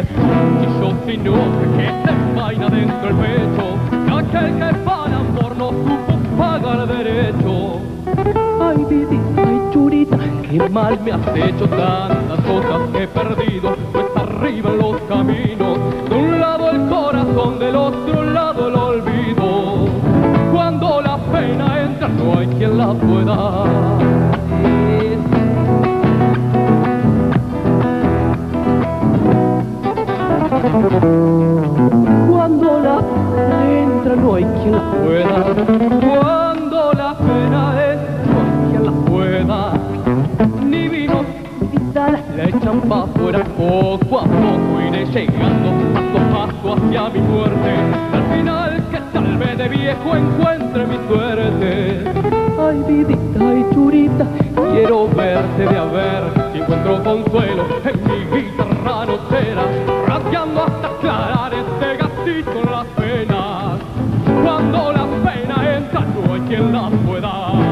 Es yo si no que se vaina dentro el pecho. Y aquel que para amor no supo pagar derecho. Ay, vidita, ay, churita, qué mal me has hecho tantas cosas que he perdido. Cuesta arriba en los caminos, de un lado el corazón, del otro lado el olvido. Cuando la pena entra, no hay quien la pueda. Cuando la pena entra, no hay quien la pueda. Cuando la pena entra, no hay quien la pueda. Ni vino ni sal, le echan pa' afuera. Poco a poco iré llegando, paso a paso hacia mi muerte. Al final que tal vez de viejo encuentre mi suerte. Ay, vidita y churita, quiero verte de a ver si encuentro consuelo en mi guitarra en las penas. Cuando la pena entra, no hay quien la pueda.